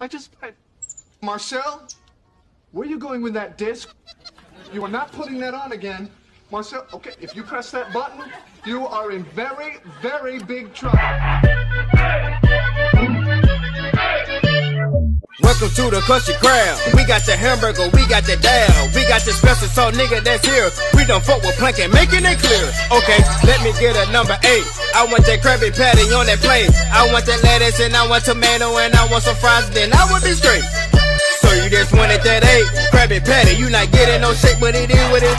I just. I... Marcel, where are you going with that disc? You are not putting that on again. Marcel, okay, if you press that button, you are in very, very big trouble. Welcome to the Krusty Krab. We got the hamburger, we got the down. We got the special salt nigga that's here. We don't fuck with Plankton, making it clear. Okay, let me get a number eight. I want that Krabby Patty on that plate. I want that lettuce and I want tomato and I want some fries, then I would be straight. So you just wanted that eight Krabby Patty. You not getting no shake, but it is what it is.